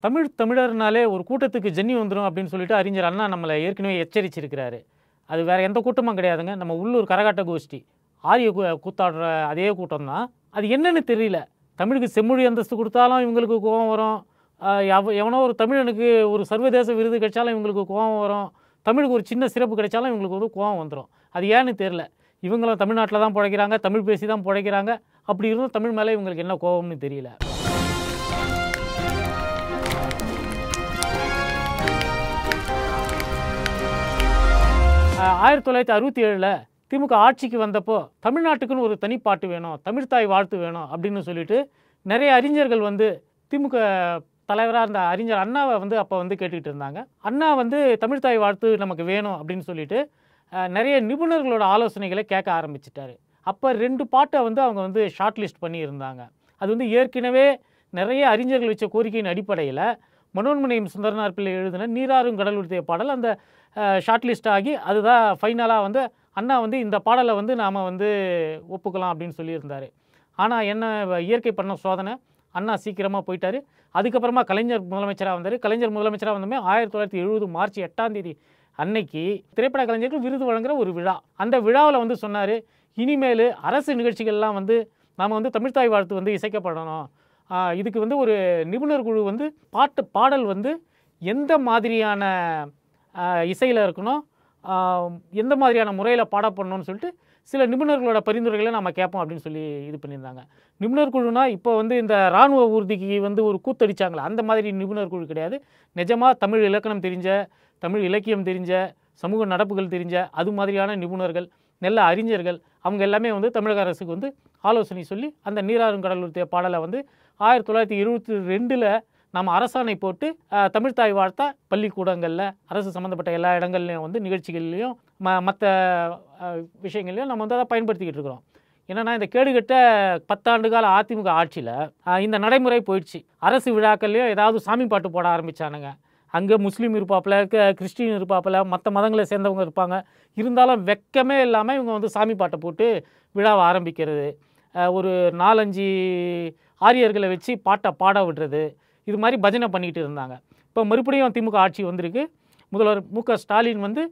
தமிழ் தமிழர்னாலே ஒரு கூட்டத்துக்கு ஜென்னி வந்துடும் அப்படின்னு சொல்லிட்டு அறிஞர் அண்ணா நம்மளை ஏற்கனவே எச்சரிச்சிருக்கிறாரு. அது வேறு எந்த கூட்டமும் கிடையாதுங்க. நம்ம உள்ளூர் கரகாட்ட கோஷ்டி ஆரிய கூத்தாடுற அதே கூட்டம் தான் அது என்னன்னு தெரியல. தமிழுக்கு செம்மொழி அந்தஸ்து கொடுத்தாலும் இவங்களுக்கு கோபம் வரும். எவ- எவனோ ஒரு தமிழனுக்கு ஒரு சர்வதேச விருது கிடைச்சாலும் இவங்களுக்கு கோபம் வரும். தமிழுக்கு ஒரு சின்ன சிறப்பு கிடைச்சாலும் இவங்களுக்கு வந்து கோபம் வந்துடும் அது ஏன்னு தெரில இவங்களும் தமிழ்நாட்டில் தான் பிழைக்கிறாங்க தமிழ் பேசி தான் பிழைக்கிறாங்க. அப்படி இருந்தும் தமிழ் மேலே இவங்களுக்கு என்ன கோபம்னு தெரியல. ஆயிரத்தி தொள்ளாயிரத்தி அறுபத்தி ஏழில் திமுக ஆட்சிக்கு வந்தப்போ தமிழ்நாட்டுக்குன்னு ஒரு தனிப்பாட்டு வேணும் தமிழ்த்தாய் வாழ்த்து வேணும் அப்படின்னு சொல்லிட்டு நிறைய அறிஞர்கள் வந்து திமுக தலைவராக இருந்த அறிஞர் அண்ணாவை வந்து அப்போ வந்து கேட்டுக்கிட்டு இருந்தாங்க. அண்ணா வந்து தமிழ்த்தாய் வாழ்த்து நமக்கு வேணும் அப்படின்னு சொல்லிட்டு நிறைய நிபுணர்களோட ஆலோசனைகளை கேட்க ஆரம்பிச்சிட்டாரு. அப்போ ரெண்டு பாட்டை வந்து அவங்க வந்து ஷார்ட் லிஸ்ட் பண்ணியிருந்தாங்க. அது வந்து ஏற்கனவே நிறைய அறிஞர்கள் வச்ச கோரிக்கையின் அடிப்படையில் மனோன்மணியம் சுந்தரனார் பிள்ளை எழுதின நீராறும் கடல் உடுத்திய பாடல் அந்த ஷார்ட் லிஸ்ட் ஆகி அதுதான் ஃபைனலாக வந்து அண்ணா வந்து இந்த பாடலை வந்து நாம் வந்து ஒப்புக்கலாம் அப்படின்னு சொல்லியிருந்தார். ஆனால் என்ன வ- இயற்கை பண்ண சோதனை அண்ணா சீக்கிரமாக போயிட்டார். அதுக்கப்புறமா கலைஞர் முதலமைச்சராக வந்தார். கலைஞர் முதலமைச்சராக வந்தமே ஆயிரத்தி தொள்ளாயிரத்தி எழுபது மார்ச் எட்டாம் தேதி அன்னைக்கு திரைப்பட கலைஞருக்கு விருது வழங்குற ஒரு விழா. அந்த விழாவில் வந்து சொன்னார் இனிமேல் அரசு நிகழ்ச்சிகள்லாம் வந்து நாம் வந்து தமிழ்த்தாய் வாழ்த்து வந்து இசைக்கப்படணும். இதுக்கு வந்து ஒரு நிபுணர் குழு வந்து பாட்டு பாடல் வந்து எந்த மாதிரியான இசையில் இருக்கணும் எந்த மாதிரியான முறையில் பாடப்படணும்னு சொல்லிட்டு சில நிபுணர்களோட பரிந்துரைகளை நம்ம கேட்போம் அப்படின்னு சொல்லி இது பண்ணியிருந்தாங்க. நிபுணர் குழுனா இப்போ வந்து இந்த இராணுவ ஊர்திக்கு வந்து ஒரு கூத்தடிச்சாங்களே அந்த மாதிரி நிபுணர் குழு கிடையாது. நிஜமாக தமிழ் இலக்கணம் தெரிஞ்ச தமிழ் இலக்கியம் தெரிஞ்ச சமூக நடப்புகள் தெரிஞ்ச அது மாதிரியான நிபுணர்கள் நல்ல அறிஞர்கள் அவங்க எல்லாமே வந்து தமிழக அரசுக்கு வந்து ஆலோசனை சொல்லி அந்த நீராறுங்கடலுடைய பாடலை வந்து ஆயிரத்தி தொள்ளாயிரத்தி இருபத்தி ரெண்டில் நம்ம அரசாணை போட்டு தமிழ்தாய் தமிழ்த்தாய் வாழ்த்தா பள்ளிக்கூடங்களில் அரசு சம்மந்தப்பட்ட எல்லா இடங்கள்லையும் வந்து நிகழ்ச்சிகள்லையும் ம மற்ற விஷயங்கள்லையும் நம்ம வந்து அதை பயன்படுத்திக்கிட்டு இருக்கிறோம். என்னென்னா இந்த கேடுகட்ட பத்தாண்டு கால அதிமுக ஆட்சியில் இந்த நடைமுறை போயிடுச்சு. அரசு விழாக்கள்லையும் ஏதாவது சாமி பாட்டு போட ஆரம்பித்தானுங்க அங்கே முஸ்லீம் இருப்பாப்பில் க- கிறிஸ்டின் இருப்பாப்பில் மற்ற மதங்களை சேர்ந்தவங்க இருப்பாங்க. இருந்தாலும் வெக்கமே இல்லாமல் இவங்க வந்து சாமி பாட்டை போட்டு விழாவை ஆரம்பிக்கிறது. ஒரு நாலஞ்சு ஆரியர்களை வச்சு பாட்டை பாட விடுறது. இது மாதிரி பஜனை பண்ணிக்கிட்டு இருந்தாங்க. இப்போ மறுபடியும் திமுக ஆட்சி வந்திருக்கு. முதல்வர் மு க ஸ்டாலின் வந்து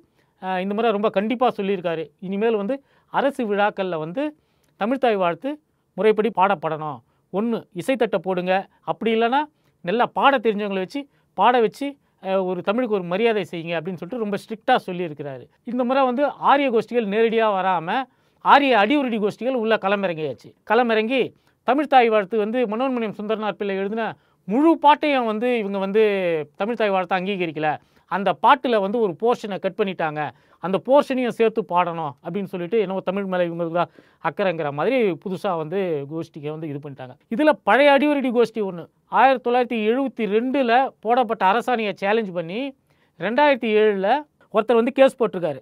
இந்த முறை ரொம்ப கண்டிப்பாக சொல்லியிருக்காரு. இனிமேல் வந்து அரசு விழாக்களில் வந்து தமிழ்த்தாய் வாழ்த்து முறைப்படி பாடப்படணும். ஒன்று இசைத்தட்டை போடுங்க. அப்படி இல்லைன்னா நல்லா பாட தெரிஞ்சவங்களை வச்சு பாட வச்சு ஒரு தமிழுக்கு ஒரு மரியாதை செய்யுங்க அப்படின்னு சொல்லிட்டு ரொம்ப ஸ்ட்ரிக்டாக சொல்லியிருக்கிறாரு. இந்த முறை வந்து ஆரிய கோஷ்டிகள் நேரடியாக வராமல் ஆரிய அடியுருடி கோஷ்டிகள் உள்ளே களமிறங்கியாச்சு. களமிறங்கி தமிழ்த்தாய் வாழ்த்து வந்து மனோன்மணியம் சுந்தரனார் பிள்ளை எழுதின முழு பாட்டையும் வந்து இவங்க வந்து தமிழ்த்தாய் வாழ்த்தை அங்கீகரிக்கல. அந்த பாட்டில் வந்து ஒரு போர்ஷனை கட் பண்ணிட்டாங்க. அந்த போர்ஷனையும் சேர்த்து பாடணும் அப்படின்னு சொல்லிட்டு என்னவோ தமிழ் மேலே இவங்களுக்கு தான் அக்கறைங்கிற மாதிரி புதுசாக வந்து கோஷ்டிக்கு வந்து இது பண்ணிட்டாங்க. இதில் பழைய அடிவரடி கோஷ்டி ஒன்று ஆயிரத்தி தொள்ளாயிரத்தி எழுபத்தி ரெண்டில் போடப்பட்ட அரசாணையை சேலஞ்ச் பண்ணி ரெண்டாயிரத்தி ஏழில் ஒருத்தர் வந்து கேஸ் போட்டிருக்காரு.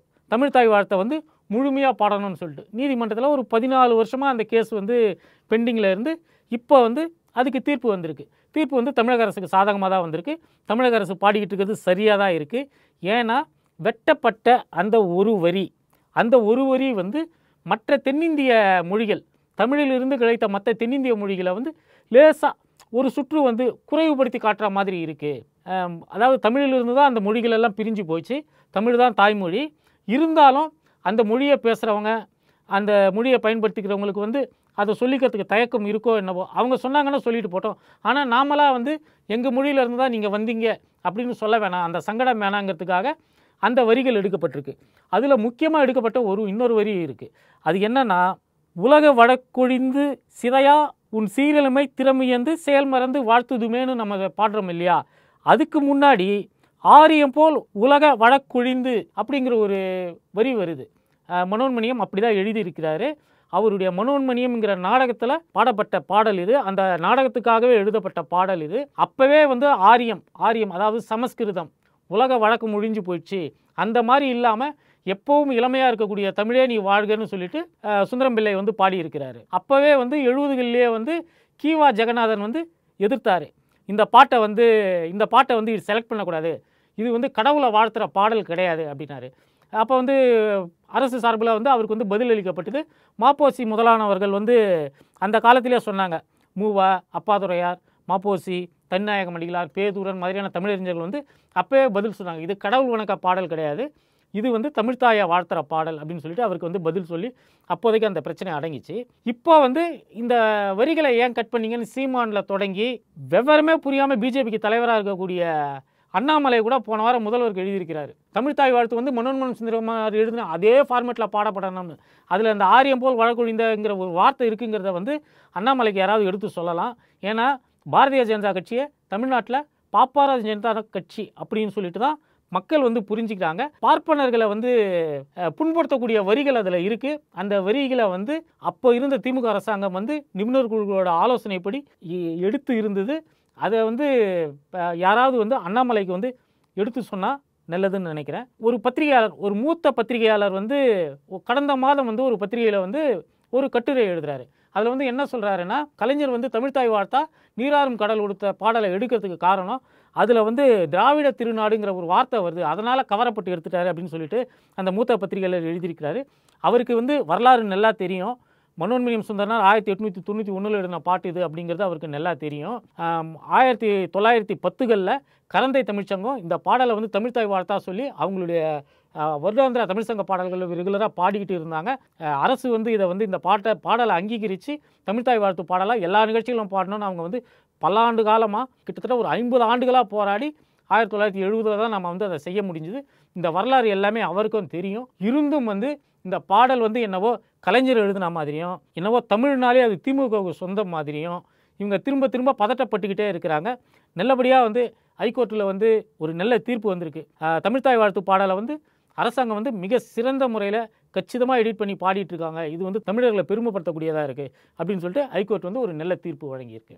தாய் வாழ்த்தை வந்து முழுமையாக பாடணும்னு சொல்லிட்டு. நீதிமன்றத்தில் ஒரு பதினாலு வருஷமாக அந்த கேஸ் வந்து பெண்டிங்கில் இருந்து இப்போ வந்து அதுக்கு தீர்ப்பு வந்திருக்கு. தீர்ப்பு வந்து தமிழக அரசுக்கு சாதகமாக தான் வந்திருக்கு. தமிழக அரசு பாடிக்கிட்டு இருக்கிறது சரியாக தான் இருக்குது ஏன்னா வெட்டப்பட்ட அந்த ஒரு வரி அந்த ஒரு வரி வந்து மற்ற தென்னிந்திய மொழிகள் தமிழிலிருந்து கிடைத்த மற்ற தென்னிந்திய மொழிகளை வந்து லேசாக ஒரு சுற்று வந்து குறைவுபடுத்தி காட்டுற மாதிரி இருக்குது அதாவது தமிழிலிருந்து தான் அந்த மொழிகளெல்லாம் பிரிஞ்சு போச்சு. தமிழ் தான் தாய்மொழி. இருந்தாலும் அந்த மொழியை பேசுகிறவங்க அந்த மொழியை பயன்படுத்திக்கிறவங்களுக்கு வந்து அதை சொல்லிக்கிறதுக்கு தயக்கம் இருக்கோ என்னவோ அவங்க சொன்னாங்கன்னா சொல்லிட்டு போட்டோம். ஆனால் நாமளாக வந்து எங்கள் மொழியிலேருந்து தான் நீங்கள் வந்தீங்க அப்படின்னு சொல்ல வேணாம். அந்த சங்கடம் வேணாங்கிறதுக்காக அந்த வரிகள் எடுக்கப்பட்டிருக்கு. அதில் முக்கியமாக எடுக்கப்பட்ட ஒரு இன்னொரு வரி இருக்குது அது என்னன்னா உலக வடக்கொழிந்து சிதையா உன் சீரழமை திறமையந்து செயல் மறந்து வாழ்த்துதுமேன்னு நம்ம பாடுறோம் இல்லையா? அதுக்கு முன்னாடி ஆரியம் போல் உலக வழக்கொழிந்து அப்படிங்கிற ஒரு வரி வருது. மனோன்மணியம் அப்படி தான் எழுதியிருக்கிறாரு. அவருடைய மனோன்மணியம்ங்கிற நாடகத்தில் பாடப்பட்ட பாடல் இது. அந்த நாடகத்துக்காகவே எழுதப்பட்ட பாடல் இது. அப்போவே வந்து ஆரியம் ஆரியம் அதாவது சமஸ்கிருதம் உலக வழக்கு முடிஞ்சு போயிடுச்சு அந்த மாதிரி இல்லாமல் எப்பவும் இளமையாக இருக்கக்கூடிய தமிழே நீ வாழ்கன்னு சொல்லிட்டு சுந்தரம் பிள்ளை வந்து பாடியிருக்கிறாரு. அப்போவே வந்து எழுபதுகள்லேயே வந்து கீவா ஜெகநாதன் வந்து எதிர்த்தாரு. இந்த பாட்டை வந்து இந்த பாட்டை வந்து செலக்ட் பண்ணக்கூடாது. இது வந்து கடவுளை வாழ்த்துற பாடல் கிடையாது அப்படின்னாரு. அப்போ வந்து அரசு சார்பில் வந்து அவருக்கு வந்து பதில் அளிக்கப்பட்டது. மாப்போசி முதலானவர்கள் வந்து அந்த காலத்திலே சொன்னாங்க மூவா அப்பாதுரையார் மாப்போசி தன்னாயகம் அடிகளார் பேதூரன் மாதிரியான தமிழறிஞர்கள் வந்து அப்போயே பதில் சொன்னாங்க. இது கடவுள் வணக்க பாடல் கிடையாது. இது வந்து தமிழ்த்தாயை வாழ்த்துற பாடல் அப்படின்னு சொல்லிட்டு அவருக்கு வந்து பதில் சொல்லி அப்போதைக்கு அந்த பிரச்சனை அடங்கிச்சு. இப்போ வந்து இந்த வரிகளை ஏன் கட் பண்ணீங்கன்னு சீமானில் தொடங்கி வெவ்வேறுமே புரியாமல் பிஜேபிக்கு தலைவராக இருக்கக்கூடிய அண்ணாமலை கூட போன வாரம் முதல்வருக்கு எழுதியிருக்கிறார். தமிழ்த்தாய் வாழ்த்து வந்து மனோன்மன் சுந்தரமார் எழுதின அதே ஃபார்மேட்டில் பாடப்படணும்னு. அதில் அந்த ஆரியம் போல் வழக்கொழிந்தங்கிற ஒரு வார்த்தை இருக்குங்கிறத வந்து அண்ணாமலைக்கு யாராவது எடுத்து சொல்லலாம். ஏன்னா பாரதிய ஜனதா கட்சியை தமிழ்நாட்டில் பாப்பார ஜனதா கட்சி அப்படின்னு சொல்லிட்டு தான் மக்கள் வந்து புரிஞ்சுக்கிறாங்க. பார்ப்பனர்களை வந்து புண்படுத்தக்கூடிய வரிகள் அதில் இருக்குது அந்த வரிகளை வந்து அப்போ இருந்த திமுக அரசாங்கம் வந்து நிபுணர் குழுக்களோட ஆலோசனைப்படி எடுத்து இருந்தது. அதை வந்து யாராவது வந்து அண்ணாமலைக்கு வந்து எடுத்து சொன்னால் நல்லதுன்னு நினைக்கிறேன். ஒரு பத்திரிகையாளர் ஒரு மூத்த பத்திரிகையாளர் வந்து கடந்த மாதம் வந்து ஒரு பத்திரிகையில் வந்து ஒரு கட்டுரை எழுதுறாரு. அதில் வந்து என்ன சொல்கிறாருன்னா கலைஞர் வந்து தமிழ்த்தாய் வார்த்தா நீராறும் கடல் கொடுத்த பாடலை எடுக்கிறதுக்கு காரணம் அதில் வந்து திராவிட திருநாடுங்கிற ஒரு வார்த்தை வருது அதனால் கவரப்பட்டு எடுத்துட்டாரு அப்படின்னு சொல்லிட்டு அந்த மூத்த பத்திரிகையாளர் எழுதியிருக்கிறாரு. அவருக்கு வந்து வரலாறு நல்லா தெரியும். மனோன்மணியம் சுந்தரனார் ஆயிரத்தி எட்நூற்றி தொண்ணூற்றி ஒன்றில் எழுதின பாட்டு இது அப்படிங்கிறது அவருக்கு நல்லா தெரியும். ஆயிரத்தி தொள்ளாயிரத்தி பத்துகளில் கரந்தை தமிழ்ச்சங்கம் இந்த பாடலை வந்து தமிழ்த்தாய் வாழ்த்தா சொல்லி அவங்களுடைய வருடாந்திர தமிழ் சங்க பாடல்கள் ரெகுலராக பாடிக்கிட்டு இருந்தாங்க. அரசு வந்து இதை வந்து இந்த பாட்டை பாடலை அங்கீகரித்து தமிழ்த்தாய் வாழ்த்து பாடலாக எல்லா நிகழ்ச்சிகளும் பாடணும்னு அவங்க வந்து பல்லாண்டு காலமாக கிட்டத்தட்ட ஒரு ஐம்பது ஆண்டுகளாக போராடி ஆயிரத்தி தொள்ளாயிரத்தி எழுபதில் தான் நம்ம வந்து அதை செய்ய முடிஞ்சுது. இந்த வரலாறு எல்லாமே அவருக்கும் தெரியும். இருந்தும் வந்து இந்த பாடல் வந்து என்னவோ கலைஞர் எழுதின மாதிரியும் என்னவோ தமிழ்னாலே அது திமுகவுக்கு சொந்தம் மாதிரியும் இவங்க திரும்ப திரும்ப பதட்டப்பட்டுக்கிட்டே இருக்கிறாங்க. நல்லபடியாக வந்து ஹைகோர்ட்டில் வந்து ஒரு நல்ல தீர்ப்பு வந்திருக்கு. தமிழ்தாய் வாழ்த்து பாடலை வந்து அரசாங்கம் வந்து மிக சிறந்த முறையில் கச்சிதமாக எடிட் பண்ணி பாடிட்டு இருக்காங்க. இது வந்து தமிழர்களை பெருமைப்படுத்தக்கூடியதாக இருக்குது அப்படின்னு சொல்லிட்டு ஹைகோர்ட் வந்து ஒரு நல்ல தீர்ப்பு வழங்கியிருக்கு.